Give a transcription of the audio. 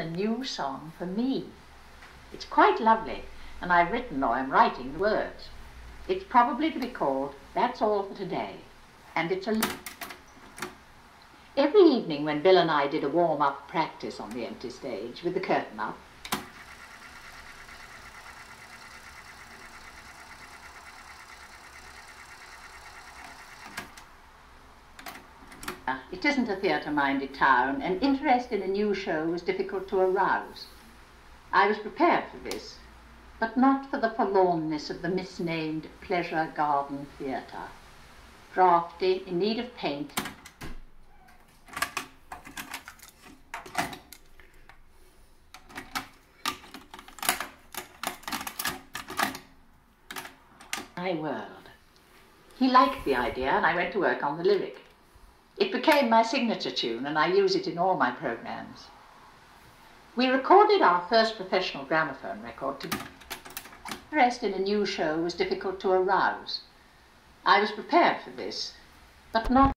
a new song for me. It's quite lovely, and I've written or I'm writing the words. It's probably to be called That's All for Today, and it's a. Every evening when Bill and I did a warm up practice on the empty stage with the curtain up, Uh, it isn't a theatre-minded town, and interest in a new show was difficult to arouse. I was prepared for this, but not for the forlornness of the misnamed Pleasure Garden Theatre. Drafty, in need of paint, my world. He liked the idea, and I went to work on the lyric. It became my signature tune, and I use it in all my programs. We recorded our first professional gramophone record to interest in a new show was difficult to arouse. I was prepared for this, but not